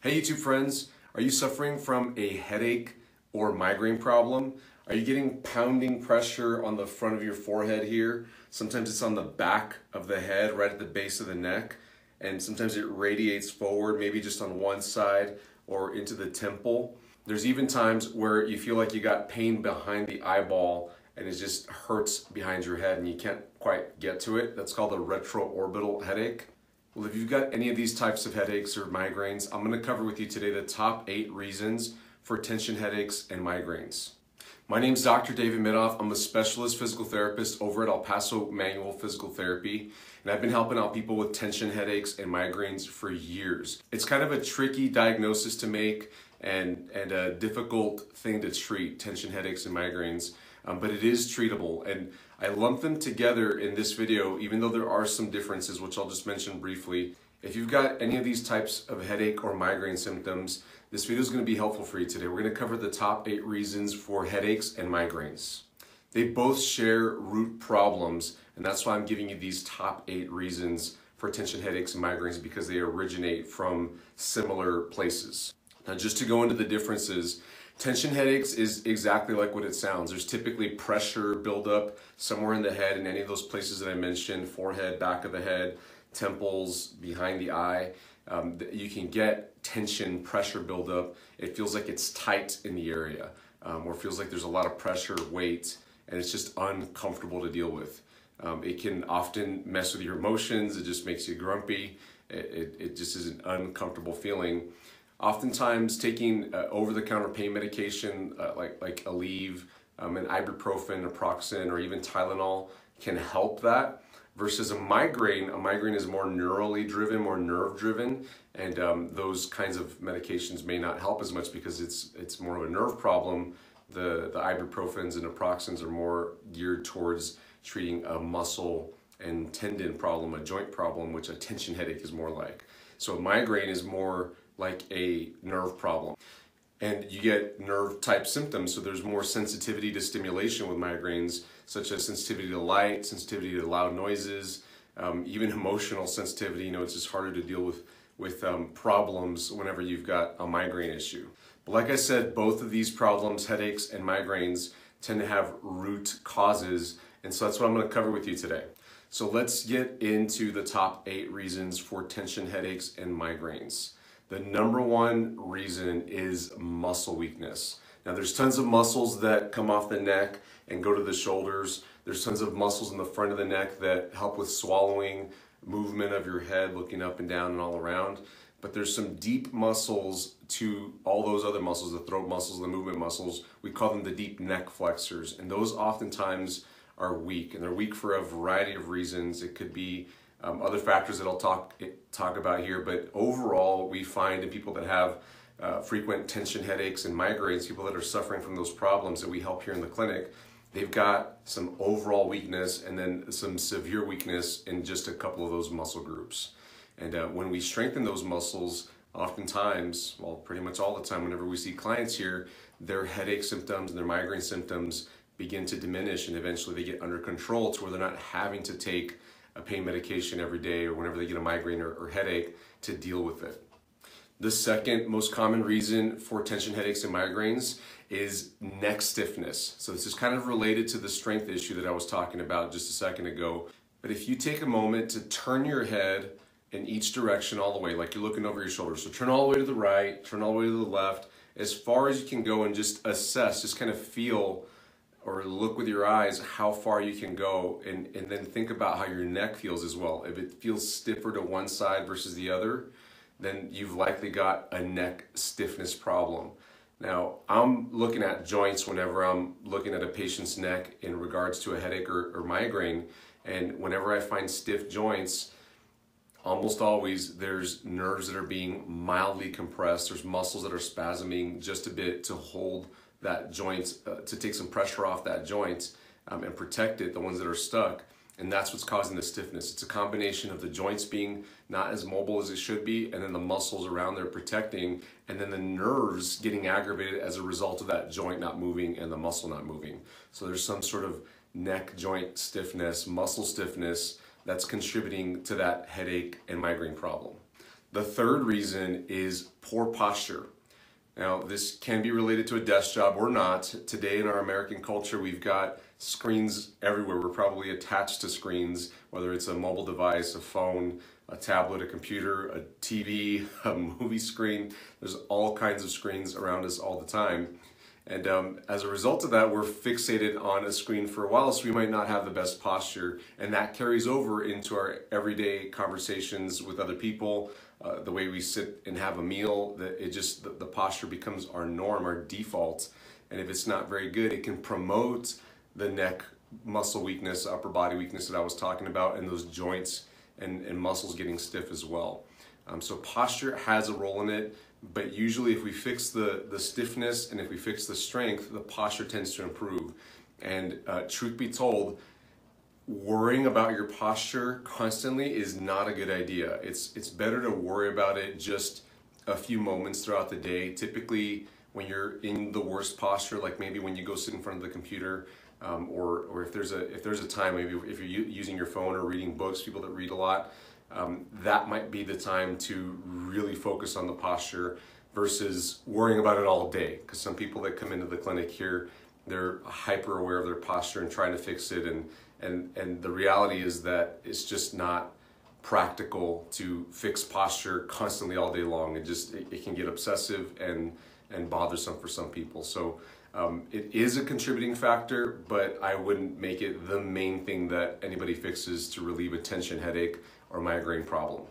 Hey YouTube friends, are you suffering from a headache or migraine problem? Are you getting pounding pressure on the front of your forehead here? Sometimes it's on the back of the head, right at the base of the neck, and sometimes it radiates forward, maybe just on one side or into the temple. There's even times where you feel like you got pain behind the eyeball and it just hurts behind your head and you can't quite get to it. That's called a retroorbital headache. Well, if you've got any of these types of headaches or migraines, I'm going to cover with you today the top eight reasons for tension headaches and migraines. My name is Dr. David Midoff. I'm a specialist physical therapist over at El Paso Manual Physical Therapy, and I've been helping out people with tension headaches and migraines for years. It's kind of a tricky diagnosis to make and, and a difficult thing to treat, tension headaches and migraines um, but it is treatable. And I lump them together in this video, even though there are some differences, which I'll just mention briefly. If you've got any of these types of headache or migraine symptoms, this video is going to be helpful for you today. We're going to cover the top eight reasons for headaches and migraines. They both share root problems, and that's why I'm giving you these top eight reasons for tension headaches and migraines because they originate from similar places. Now, just to go into the differences, Tension headaches is exactly like what it sounds. There's typically pressure buildup somewhere in the head in any of those places that I mentioned, forehead, back of the head, temples, behind the eye. Um, you can get tension, pressure buildup. It feels like it's tight in the area um, or feels like there's a lot of pressure, weight, and it's just uncomfortable to deal with. Um, it can often mess with your emotions. It just makes you grumpy. It, it, it just is an uncomfortable feeling. Oftentimes, taking uh, over-the-counter pain medication uh, like like Aleve, um, and ibuprofen, naproxen, or even Tylenol can help that. Versus a migraine, a migraine is more neurally driven, more nerve driven, and um, those kinds of medications may not help as much because it's it's more of a nerve problem. The the ibuprofens and naproxens are more geared towards treating a muscle and tendon problem, a joint problem, which a tension headache is more like. So a migraine is more like a nerve problem. And you get nerve type symptoms, so there's more sensitivity to stimulation with migraines, such as sensitivity to light, sensitivity to loud noises, um, even emotional sensitivity. You know, it's just harder to deal with, with um, problems whenever you've got a migraine issue. But like I said, both of these problems, headaches and migraines, tend to have root causes, and so that's what I'm going to cover with you today. So let's get into the top eight reasons for tension headaches and migraines. The number one reason is muscle weakness. Now there's tons of muscles that come off the neck and go to the shoulders. There's tons of muscles in the front of the neck that help with swallowing, movement of your head, looking up and down and all around. But there's some deep muscles to all those other muscles, the throat muscles, the movement muscles. We call them the deep neck flexors. And those oftentimes are weak. And they're weak for a variety of reasons. It could be um, other factors that I'll talk talk about here. But overall, we find in people that have uh, frequent tension headaches and migraines, people that are suffering from those problems that we help here in the clinic, they've got some overall weakness and then some severe weakness in just a couple of those muscle groups. And uh, when we strengthen those muscles, oftentimes, well, pretty much all the time, whenever we see clients here, their headache symptoms and their migraine symptoms begin to diminish and eventually they get under control to where they're not having to take a pain medication every day or whenever they get a migraine or, or headache to deal with it. The second most common reason for tension headaches and migraines is neck stiffness. So this is kind of related to the strength issue that I was talking about just a second ago. But if you take a moment to turn your head in each direction all the way, like you're looking over your shoulder. So turn all the way to the right, turn all the way to the left, as far as you can go and just assess, just kind of feel or look with your eyes how far you can go and, and then think about how your neck feels as well. If it feels stiffer to one side versus the other, then you've likely got a neck stiffness problem. Now, I'm looking at joints whenever I'm looking at a patient's neck in regards to a headache or, or migraine. And whenever I find stiff joints, almost always there's nerves that are being mildly compressed. There's muscles that are spasming just a bit to hold that joint, uh, to take some pressure off that joint um, and protect it, the ones that are stuck. And that's what's causing the stiffness. It's a combination of the joints being not as mobile as it should be, and then the muscles around there protecting, and then the nerves getting aggravated as a result of that joint not moving and the muscle not moving. So there's some sort of neck joint stiffness, muscle stiffness that's contributing to that headache and migraine problem. The third reason is poor posture. Now, this can be related to a desk job or not. Today in our American culture, we've got screens everywhere. We're probably attached to screens, whether it's a mobile device, a phone, a tablet, a computer, a TV, a movie screen. There's all kinds of screens around us all the time. And um, as a result of that, we're fixated on a screen for a while, so we might not have the best posture. And that carries over into our everyday conversations with other people, uh, the way we sit and have a meal, that it just, the, the posture becomes our norm, our default. And if it's not very good, it can promote the neck muscle weakness, upper body weakness that I was talking about, and those joints and, and muscles getting stiff as well. Um, so posture has a role in it but usually if we fix the, the stiffness and if we fix the strength, the posture tends to improve. And uh, truth be told, worrying about your posture constantly is not a good idea. It's, it's better to worry about it just a few moments throughout the day. Typically, when you're in the worst posture, like maybe when you go sit in front of the computer, um, or, or if there's a if there's a time, maybe if you're using your phone or reading books, people that read a lot, um, that might be the time to really focus on the posture versus worrying about it all day. Because some people that come into the clinic here, they're hyper aware of their posture and trying to fix it. And, and, and the reality is that it's just not practical to fix posture constantly all day long. It just, it, it can get obsessive and, and bothersome for some people. So um, it is a contributing factor, but I wouldn't make it the main thing that anybody fixes to relieve a tension headache or migraine problem.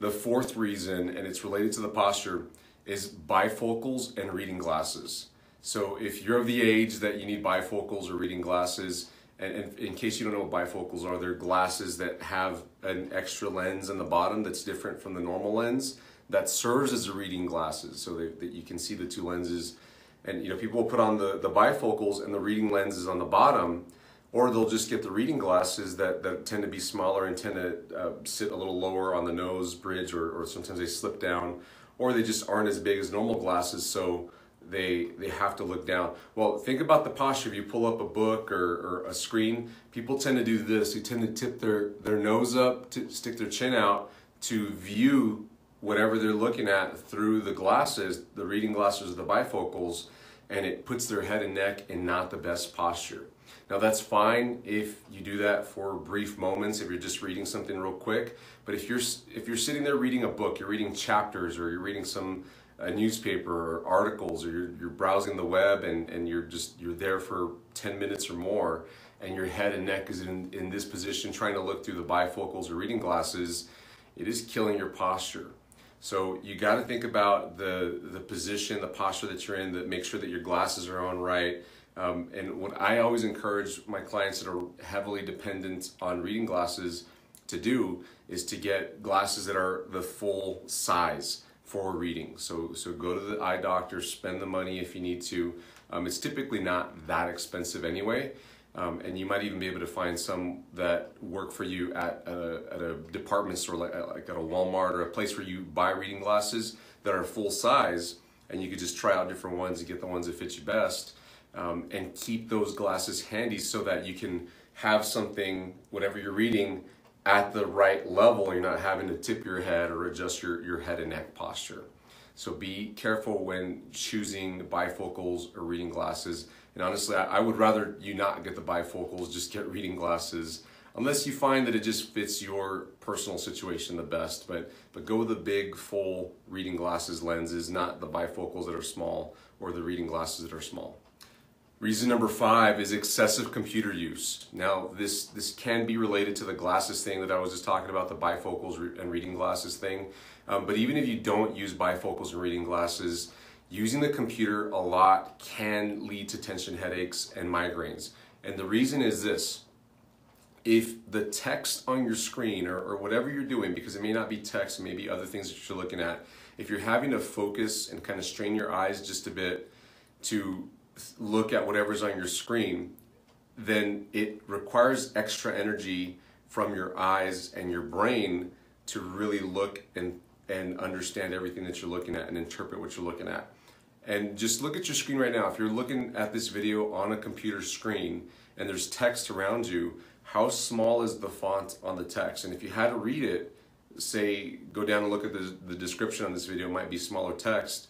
The fourth reason, and it's related to the posture, is bifocals and reading glasses. So if you're of the age that you need bifocals or reading glasses, and, in case you don't know what bifocals are, they're glasses that have an extra lens in the bottom that's different from the normal lens that serves as a reading glasses so that, that you can see the two lenses. And you know, people will put on the, the bifocals and the reading lenses on the bottom or they'll just get the reading glasses that, that tend to be smaller and tend to uh, sit a little lower on the nose bridge or, or sometimes they slip down or they just aren't as big as normal glasses so they they have to look down. Well think about the posture. If you pull up a book or, or a screen people tend to do this. They tend to tip their their nose up to stick their chin out to view whatever they're looking at through the glasses the reading glasses or the bifocals and it puts their head and neck in not the best posture. Now that's fine if you do that for brief moments, if you're just reading something real quick. But if you're if you're sitting there reading a book, you're reading chapters, or you're reading some a newspaper or articles, or you're, you're browsing the web, and, and you're just you're there for 10 minutes or more, and your head and neck is in, in this position, trying to look through the bifocals or reading glasses, it is killing your posture. So you got to think about the the position, the posture that you're in, that make sure that your glasses are on right um, and what I always encourage my clients that are heavily dependent on reading glasses to do is to get glasses that are the full size for reading. So, so go to the eye doctor, spend the money if you need to. Um, it's typically not that expensive anyway. Um, and you might even be able to find some that work for you at a, at a department store like, like at a Walmart or a place where you buy reading glasses that are full size and you could just try out different ones and get the ones that fit you best um, and keep those glasses handy so that you can have something, whatever you're reading, at the right level. You're not having to tip your head or adjust your, your head and neck posture. So be careful when choosing bifocals or reading glasses. And honestly, I, I would rather you not get the bifocals, just get reading glasses unless you find that it just fits your personal situation the best. But but go with the big full reading glasses lenses, not the bifocals that are small or the reading glasses that are small. Reason number five is excessive computer use. Now, this, this can be related to the glasses thing that I was just talking about, the bifocals and reading glasses thing. Um, but even if you don't use bifocals and reading glasses, using the computer a lot can lead to tension headaches and migraines. And the reason is this. If the text on your screen or, or whatever you're doing, because it may not be text, maybe other things that you're looking at, if you're having to focus and kind of strain your eyes just a bit to look at whatever's on your screen, then it requires extra energy from your eyes and your brain to really look and, and understand everything that you're looking at and interpret what you're looking at. And just look at your screen right now. If you're looking at this video on a computer screen and there's text around you, how small is the font on the text? And if you had to read it, say, go down and look at the, the description on this video, it might be smaller text.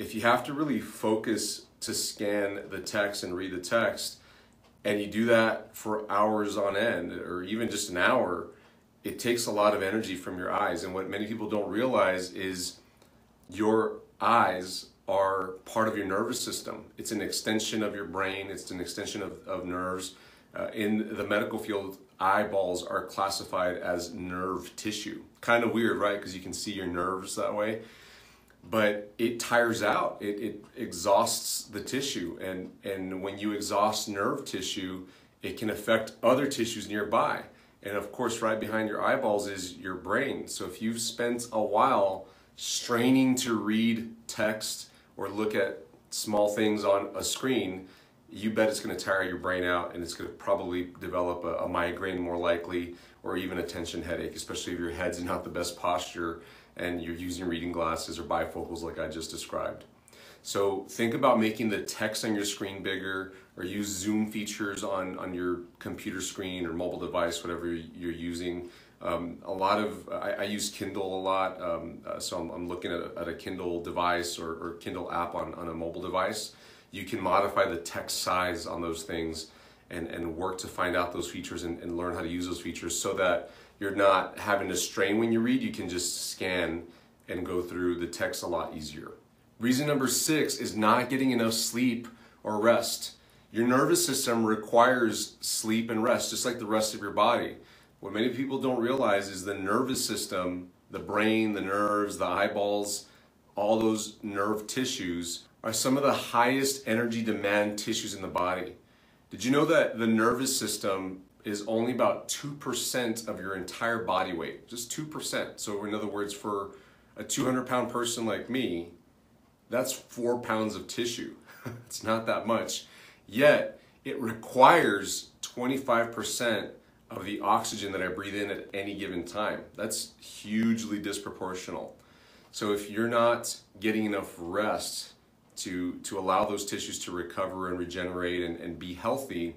If you have to really focus to scan the text and read the text, and you do that for hours on end, or even just an hour, it takes a lot of energy from your eyes. And what many people don't realize is your eyes are part of your nervous system. It's an extension of your brain, it's an extension of, of nerves. Uh, in the medical field, eyeballs are classified as nerve tissue. Kind of weird, right? Because you can see your nerves that way. But it tires out, it, it exhausts the tissue. And, and when you exhaust nerve tissue, it can affect other tissues nearby. And of course, right behind your eyeballs is your brain. So if you've spent a while straining to read text or look at small things on a screen, you bet it's going to tire your brain out and it's going to probably develop a, a, migraine more likely or even a tension headache, especially if your head's in not the best posture and you're using reading glasses or bifocals like I just described. So think about making the text on your screen bigger or use zoom features on, on your computer screen or mobile device, whatever you're using. Um, a lot of, I, I, use Kindle a lot, um, uh, so I'm, I'm looking at a, at a, Kindle device or, or Kindle app on, on a mobile device. You can modify the text size on those things and, and work to find out those features and, and learn how to use those features so that you're not having to strain when you read, you can just scan and go through the text a lot easier. Reason number six is not getting enough sleep or rest. Your nervous system requires sleep and rest, just like the rest of your body. What many people don't realize is the nervous system, the brain, the nerves, the eyeballs, all those nerve tissues are some of the highest energy demand tissues in the body. Did you know that the nervous system is only about 2% of your entire body weight? Just 2%. So, in other words, for a 200 pound person like me, that's four pounds of tissue. it's not that much. Yet, it requires 25% of the oxygen that I breathe in at any given time. That's hugely disproportional. So if you're not getting enough rest to, to allow those tissues to recover and regenerate and, and be healthy,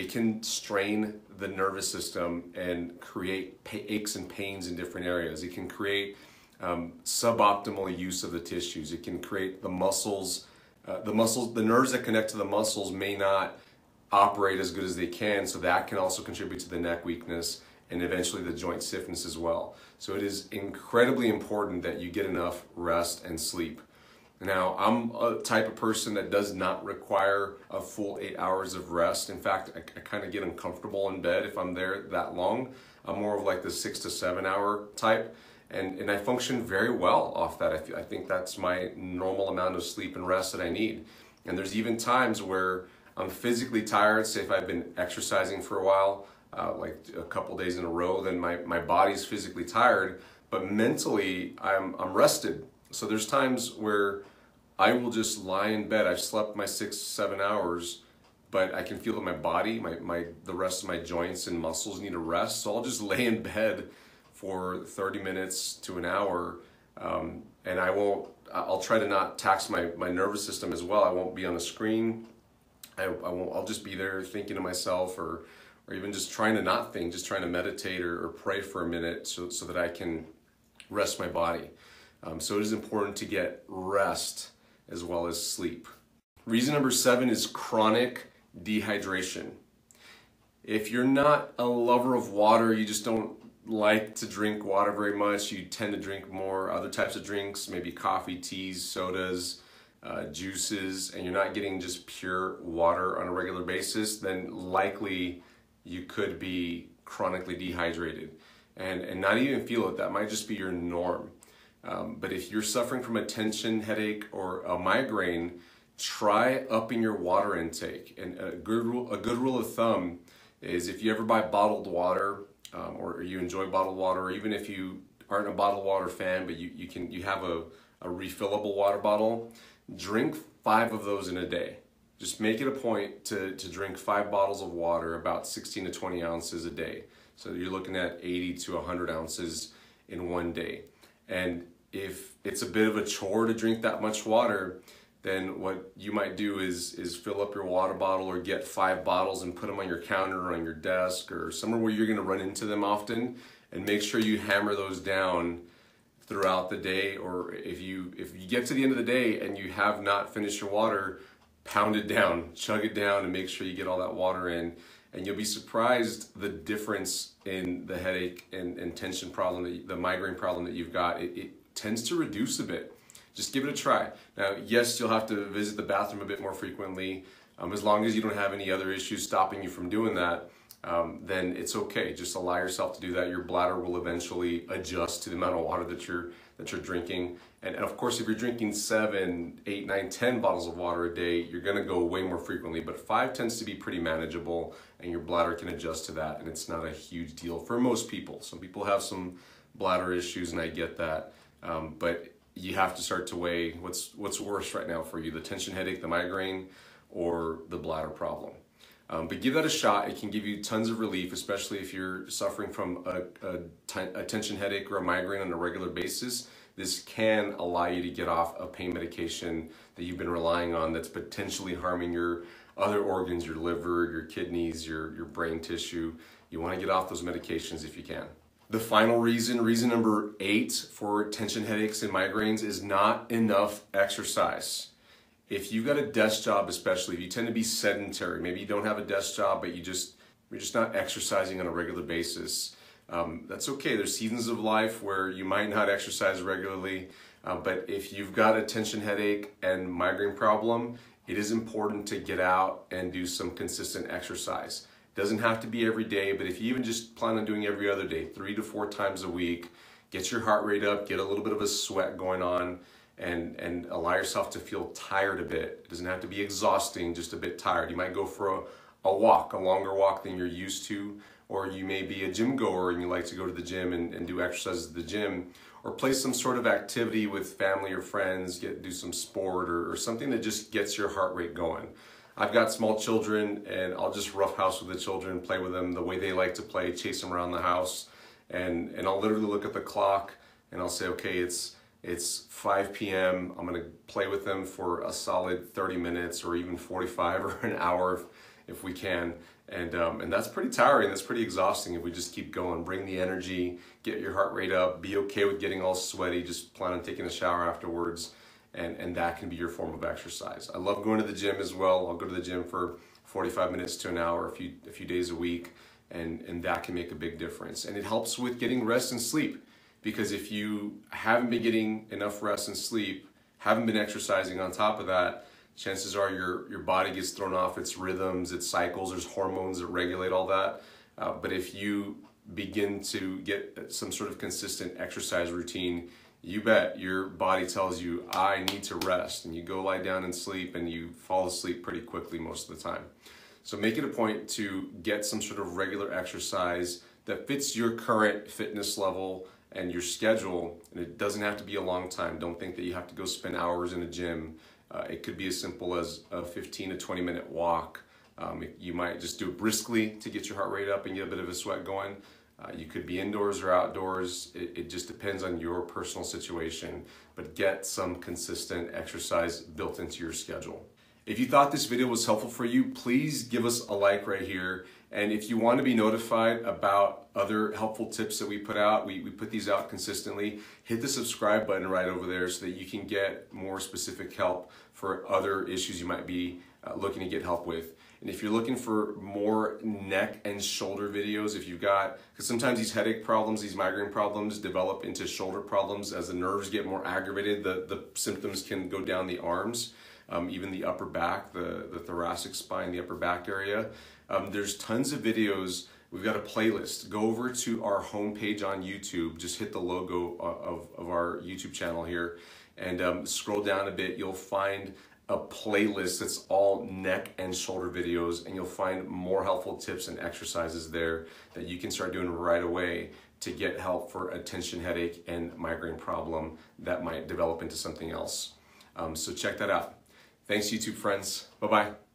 it can strain the nervous system and create aches and pains in different areas. It can create um, suboptimal use of the tissues. It can create the muscles, uh, the muscles, the nerves that connect to the muscles may not operate as good as they can. So that can also contribute to the neck weakness and eventually the joint stiffness as well. So it is incredibly important that you get enough rest and sleep. Now, I'm a type of person that does not require a full eight hours of rest. In fact, I, I kind of get uncomfortable in bed if I'm there that long. I'm more of like the six to seven hour type. And, and I function very well off that. I, I think that's my normal amount of sleep and rest that I need. And there's even times where I'm physically tired, say if I've been exercising for a while, uh, like a couple days in a row, then my, my body's physically tired, but mentally I'm, I'm rested. So there's times where I will just lie in bed. I've slept my six, seven hours, but I can feel that my body, my, my, the rest of my joints and muscles need a rest. So I'll just lay in bed for 30 minutes to an hour. Um, and I won't, I'll try to not tax my, my nervous system as well. I won't be on a screen. I, I won't, I'll just be there thinking to myself or, or even just trying to not think, just trying to meditate or, or pray for a minute so, so that I can rest my body. Um, so it is important to get rest as well as sleep. Reason number seven is chronic dehydration. If you're not a lover of water, you just don't like to drink water very much, you tend to drink more other types of drinks, maybe coffee, teas, sodas, uh, juices and you're not getting just pure water on a regular basis, then likely you could be chronically dehydrated and, and not even feel it. That might just be your norm. Um, but if you're suffering from a tension headache or a migraine, try upping your water intake. And a good rule, a good rule of thumb is if you ever buy bottled water um, or you enjoy bottled water, or even if you aren't a bottled water fan, but you, you can you have a, a refillable water bottle, drink five of those in a day. Just make it a point to, to drink five bottles of water, about 16 to 20 ounces a day. So you're looking at 80 to 100 ounces in one day. And if it's a bit of a chore to drink that much water, then what you might do is is fill up your water bottle or get five bottles and put them on your counter or on your desk or somewhere where you're going to run into them often. And make sure you hammer those down throughout the day or if you if you get to the end of the day and you have not finished your water pound it down chug it down and make sure you get all that water in and you'll be surprised the difference in the headache and, and tension problem that, the migraine problem that you've got it, it tends to reduce a bit just give it a try now yes you'll have to visit the bathroom a bit more frequently um, as long as you don't have any other issues stopping you from doing that um, then it's okay. Just allow yourself to do that. Your bladder will eventually adjust to the amount of water that you're that you're drinking. And, and of course, if you're drinking seven, eight, nine, ten bottles of water a day, you're gonna go way more frequently. But five tends to be pretty manageable, and your bladder can adjust to that, and it's not a huge deal for most people. Some people have some bladder issues, and I get that. Um, but you have to start to weigh what's what's worse right now for you: the tension headache, the migraine, or the bladder problem. Um, but give that a shot. It can give you tons of relief, especially if you're suffering from a, a, tension headache or a migraine on a regular basis. This can allow you to get off a pain medication that you've been relying on that's potentially harming your other organs, your liver, your kidneys, your, your brain tissue. You want to get off those medications if you can. The final reason, reason number eight for tension headaches and migraines is not enough exercise if you've got a desk job, especially if you tend to be sedentary, maybe you don't have a desk job, but you just you're just not exercising on a regular basis. Um, that's okay. There's seasons of life where you might not exercise regularly, uh, but if you've got a tension headache and migraine problem, it is important to get out and do some consistent exercise. It doesn't have to be every day, but if you even just plan on doing every other day, three to four times a week, get your heart rate up, get a little bit of a sweat going on and and allow yourself to feel tired a bit. It doesn't have to be exhausting, just a bit tired. You might go for a, a walk, a longer walk than you're used to, or you may be a gym goer and you like to go to the gym and, and do exercises at the gym, or play some sort of activity with family or friends, get do some sport or, or something that just gets your heart rate going. I've got small children and I'll just roughhouse with the children, play with them the way they like to play, chase them around the house, and, and I'll literally look at the clock and I'll say, okay, it's it's 5 p.m. I'm going to play with them for a solid 30 minutes or even 45 or an hour if, if we can. And, um, and that's pretty tiring. That's pretty exhausting if we just keep going. Bring the energy, get your heart rate up, be okay with getting all sweaty. Just plan on taking a shower afterwards. And, and that can be your form of exercise. I love going to the gym as well. I'll go to the gym for 45 minutes to an hour a few, a few days a week. And, and that can make a big difference. And it helps with getting rest and sleep because if you haven't been getting enough rest and sleep, haven't been exercising on top of that, chances are your, your body gets thrown off its rhythms, its cycles, there's hormones that regulate all that. Uh, but if you begin to get some sort of consistent exercise routine, you bet your body tells you, I need to rest. And you go lie down and sleep and you fall asleep pretty quickly most of the time. So make it a point to get some sort of regular exercise that fits your current fitness level and your schedule, and it doesn't have to be a long time. Don't think that you have to go spend hours in a gym. Uh, it could be as simple as a 15 to 20 minute walk. Um, you might just do it briskly to get your heart rate up and get a bit of a sweat going. Uh, you could be indoors or outdoors. It, it just depends on your personal situation, but get some consistent exercise built into your schedule. If you thought this video was helpful for you, please give us a like right here. And if you want to be notified about other helpful tips that we put out, we, we put these out consistently, hit the subscribe button right over there so that you can get more specific help for other issues you might be uh, looking to get help with. And if you're looking for more neck and shoulder videos, if you've got, because sometimes these headache problems, these migraine problems develop into shoulder problems as the nerves get more aggravated, the, the symptoms can go down the arms um, even the upper back, the, the thoracic spine, the upper back area. Um, there's tons of videos. We've got a playlist. Go over to our homepage on YouTube. Just hit the logo of, of our YouTube channel here and um, scroll down a bit. You'll find a playlist that's all neck and shoulder videos and you'll find more helpful tips and exercises there that you can start doing right away to get help for a tension headache and migraine problem that might develop into something else. Um, so check that out. Thanks, YouTube friends. Bye bye.